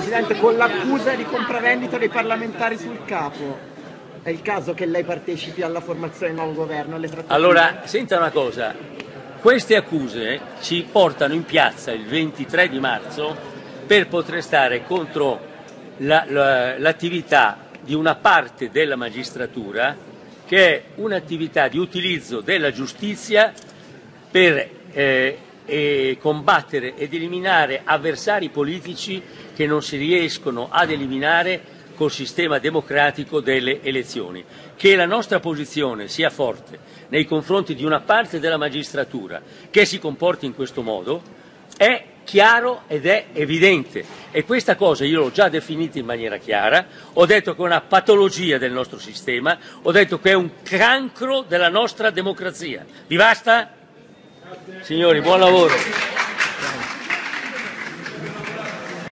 Presidente, con l'accusa di compravendita dei parlamentari sul capo, è il caso che lei partecipi alla formazione del nuovo governo? Allora, senta una cosa, queste accuse ci portano in piazza il 23 di marzo per protestare contro la, la, l'attività di una parte della magistratura che è un'attività di utilizzo della giustizia per eh, e combattere ed eliminare avversari politici che non si riescono ad eliminare col sistema democratico delle elezioni. Che la nostra posizione sia forte nei confronti di una parte della magistratura che si comporti in questo modo è chiaro ed è evidente e questa cosa io l'ho già definita in maniera chiara, ho detto che è una patologia del nostro sistema, ho detto che è un cancro della nostra democrazia. Vi basta? Signori, buon lavoro.